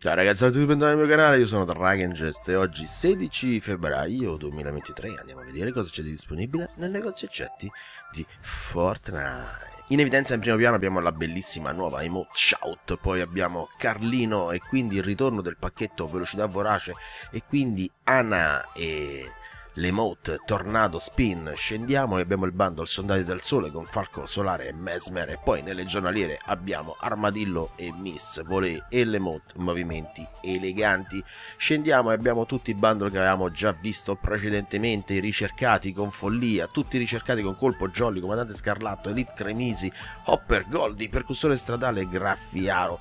Ciao ragazzi, benvenuti nel mio canale, io sono Dragongest e oggi 16 febbraio 2023 andiamo a vedere cosa c'è di disponibile nel negozio oggetti di Fortnite. In evidenza in primo piano abbiamo la bellissima nuova emote Shout, poi abbiamo Carlino e quindi il ritorno del pacchetto velocità vorace e quindi Anna e l'emote Tornado Spin, scendiamo e abbiamo il bundle Sondati del Sole con Falco Solare e Mesmer e poi nelle giornaliere abbiamo Armadillo e Miss Volley e l'emote Movimenti Eleganti. Scendiamo e abbiamo tutti i bundle che avevamo già visto precedentemente, ricercati con follia, tutti ricercati con Colpo Jolly, Comandante Scarlatto, Elite Cremisi, Hopper Goldi, Percussore Stradale, Graffiaro.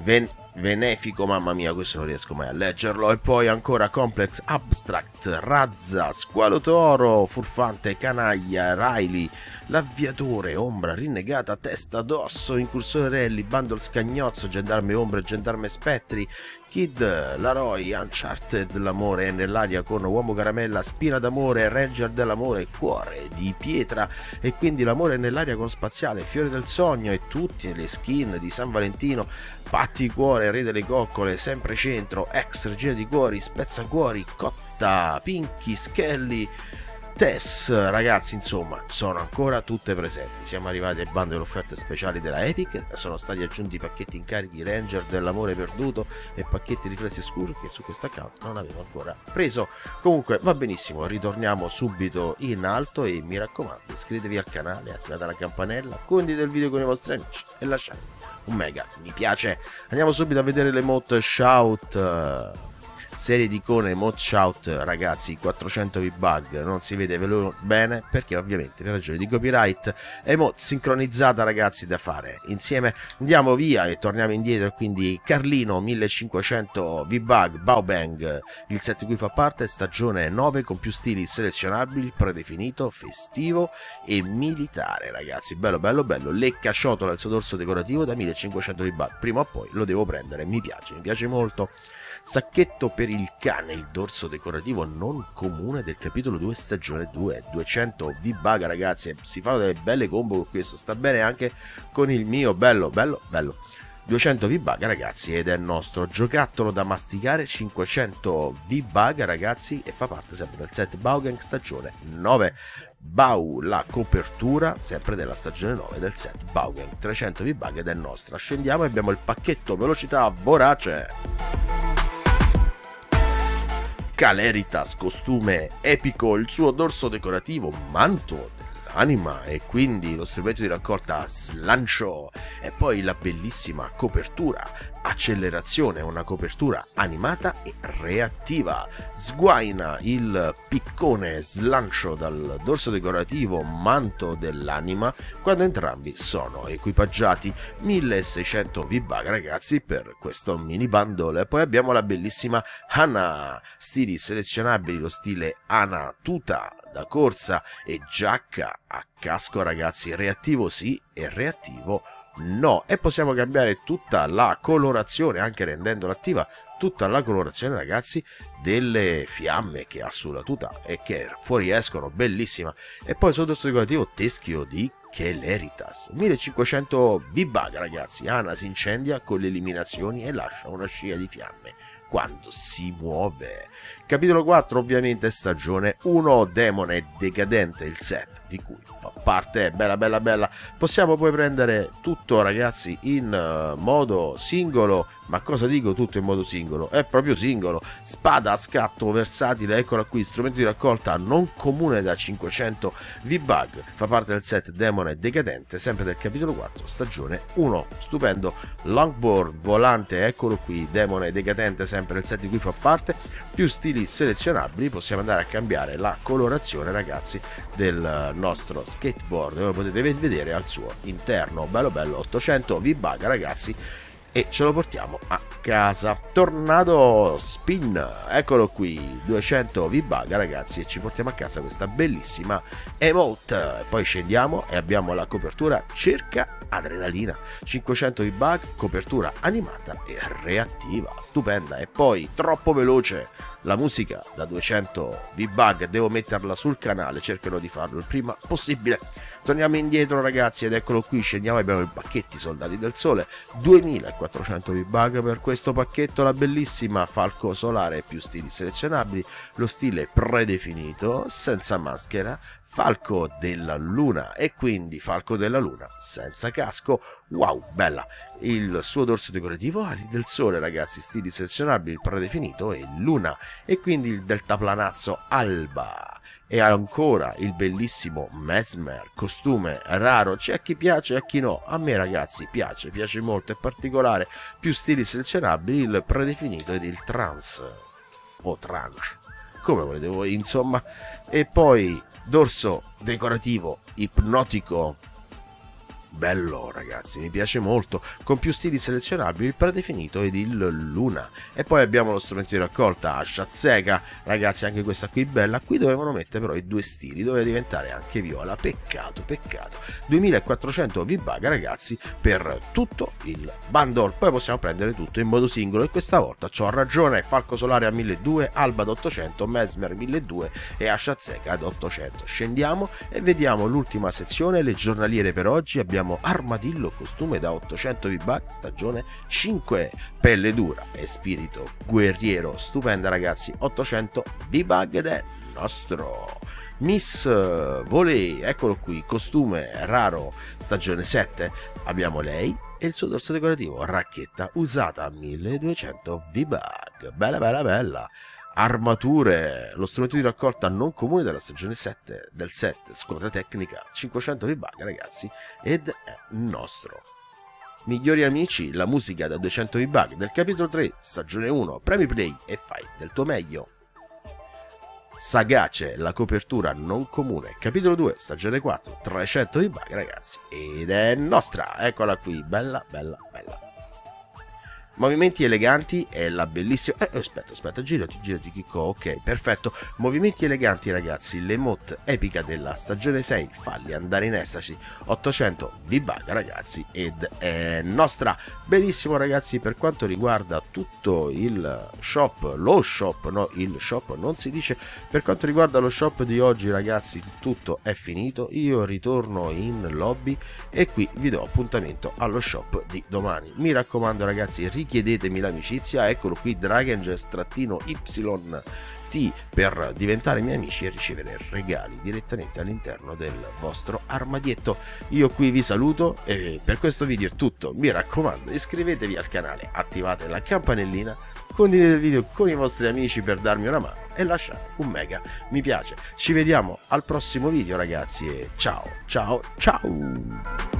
Ven Benefico, mamma mia, questo non riesco mai a leggerlo. E poi ancora Complex Abstract, Razza, Squalo Toro, Furfante, Canaglia, Riley, L'Avviatore, Ombra, Rinnegata, Testa d'Osso, Incursore Rally, Bundle Scagnozzo, Gendarme Ombre, Gendarme Spettri, Kid, Laroi, Uncharted, L'Amore è nell'aria con Uomo Caramella, Spina d'Amore, Ranger dell'Amore, Cuore di Pietra e quindi L'Amore è nell'aria con Spaziale, Fiore del Sogno e tutte le skin di San Valentino, Patti Cuore, Re delle Coccole, sempre centro, ex regina di cuori, spezzacuori, cotta, Pinky, Skelly, Tess, ragazzi, insomma, sono ancora tutte presenti. Siamo arrivati ai bando delle offerte speciali della Epic, sono stati aggiunti pacchetti incarichi Ranger dell'amore perduto e pacchetti riflessi scuri che su questo account non avevo ancora preso. Comunque va benissimo, ritorniamo subito in alto e mi raccomando, iscrivetevi al canale, attivate la campanella, condividete il video con i vostri amici e lasciate un mega. Mi piace. Andiamo subito a vedere le mod shout serie di icone mod shout ragazzi 400 v-bug non si vede bene perché ovviamente per ragioni di copyright è mod sincronizzata ragazzi da fare. Insieme andiamo via e torniamo indietro quindi Carlino 1500 v-bug Baobang il set di cui fa parte stagione 9 con più stili selezionabili predefinito festivo e militare ragazzi. Bello bello bello. Lecca ciotola il suo dorso decorativo da 1500 v-bug prima o poi lo devo prendere. Mi piace mi piace molto. Sacchetto per il cane, il dorso decorativo non comune del capitolo 2 stagione 2, 200 V-Bug ragazzi, si fanno delle belle combo con questo, sta bene anche con il mio, bello, bello, bello. 200 V-Bug ragazzi ed è il nostro. Giocattolo da masticare 500 V-Bug ragazzi e fa parte sempre del set Baugang stagione 9 Bau la copertura sempre della stagione 9 del set Baugang. 300 V-Bug ed è nostra. Scendiamo e abbiamo il pacchetto velocità vorace Caleritas, costume epico, il suo dorso decorativo, manto dell'anima e quindi lo strumento di raccolta slancio e poi la bellissima copertura accelerazione, una copertura animata e reattiva. Sguaina il piccone slancio dal dorso decorativo manto dell'anima quando entrambi sono equipaggiati 1600 V-Bug ragazzi per questo mini bundle. Poi abbiamo la bellissima Hana, stili selezionabili, lo stile Hana tuta da corsa e giacca a casco ragazzi, reattivo sì e reattivo no e possiamo cambiare tutta la colorazione anche rendendola attiva tutta la colorazione ragazzi delle fiamme che ha sulla tuta e che fuoriescono bellissima. E poi sotto questo decorativo teschio di Keleritas 1500 V-Bug ragazzi. Ana si incendia con le eliminazioni e lascia una scia di fiamme quando si muove. Capitolo 4 ovviamente stagione 1 demone decadente il set di cui fa parte. Bella bella bella. Possiamo poi prendere tutto ragazzi in uh, modo singolo ma cosa dico tutto in modo singolo? È proprio singolo. Spada a scatto versatile, eccola qui, strumento di raccolta non comune da 500 V-Bug. Fa parte del set Demone Decadente, sempre del capitolo 4, stagione 1. Stupendo. Longboard, volante, eccolo qui, Demone Decadente, sempre del set di cui fa parte. Più stili selezionabili, possiamo andare a cambiare la colorazione, ragazzi, del nostro skateboard. Come potete vedere al suo interno. Bello bello, 800 V-Bug, ragazzi e ce lo portiamo a casa. Tornado Spin, eccolo qui, 200 V-Bug ragazzi e ci portiamo a casa questa bellissima emote. Poi scendiamo e abbiamo la copertura cerca adrenalina, 500 V-Bug, copertura animata e reattiva, stupenda. E poi troppo veloce la musica da 200 V-Bug devo metterla sul canale, cercherò di farlo il prima possibile. Torniamo indietro ragazzi ed eccolo qui, scendiamo, abbiamo i pacchetti Soldati del Sole, 2400 V-Bug per questo pacchetto, la bellissima Falco Solare più stili selezionabili, lo stile predefinito, senza maschera, Falco della Luna e quindi Falco della Luna senza casco. Wow, bella! Il suo dorso decorativo ali del sole, ragazzi, stili selezionabili, predefinito e Luna e quindi il deltaplanazzo Alba. E ancora il bellissimo Mesmer, costume raro, c'è a chi piace e a chi no. A me ragazzi piace, piace molto, è particolare. Più stili selezionabili, il predefinito ed il trans o trans, come volete voi, insomma. E poi dorso decorativo ipnotico bello ragazzi, mi piace molto, con più stili selezionabili, il predefinito ed il Luna. E poi abbiamo lo strumento di raccolta Ascia Zega, ragazzi anche questa qui bella, qui dovevano mettere però i due stili, doveva diventare anche viola, peccato, peccato. 2400 V-Bug ragazzi per tutto il bundle, poi possiamo prendere tutto in modo singolo. E questa volta ho ragione, Falco Solare a 1200, Alba ad 800, Mesmer 1200 e Ascia ad 800. Scendiamo e vediamo l'ultima sezione, le giornaliere per oggi, abbiamo abbiamo Armadillo costume da 800 V-Bucks stagione 5 pelle dura e spirito guerriero. Stupenda ragazzi 800 V-Bug ed è nostro Miss Volley eccolo qui costume raro stagione 7 abbiamo lei e il suo dorso decorativo racchetta usata a 1200 V-Bug bella bella bella armature, lo strumento di raccolta non comune della stagione 7 del set, squadra tecnica 500 V-Bug ragazzi, ed è nostro. Migliori amici, la musica da 200 V-Bug del capitolo 3, stagione 1, premi play e fai del tuo meglio. Sagace, la copertura non comune, capitolo 2, stagione 4, 300 V-Bug ragazzi, ed è nostra, eccola qui, bella, bella, bella. Movimenti eleganti è la bellissima... Eh, aspetta, aspetta, girati, girati Chicco, ok, perfetto. Movimenti eleganti ragazzi, l'emote epica della stagione 6, falli andare in estasi, 800 vi baga ragazzi ed è nostra. Benissimo ragazzi, per quanto riguarda tutto il shop, lo shop, no, il shop non si dice, per quanto riguarda lo shop di oggi ragazzi tutto è finito, io ritorno in lobby e qui vi do appuntamento allo shop di domani. Mi raccomando ragazzi, chiedetemi l'amicizia, eccolo qui Dragongest-YT per diventare miei amici e ricevere regali direttamente all'interno del vostro armadietto. Io qui vi saluto e per questo video è tutto, mi raccomando iscrivetevi al canale, attivate la campanellina, condividete il video con i vostri amici per darmi una mano e lasciate un mega mi piace. Ci vediamo al prossimo video ragazzi e ciao ciao ciao!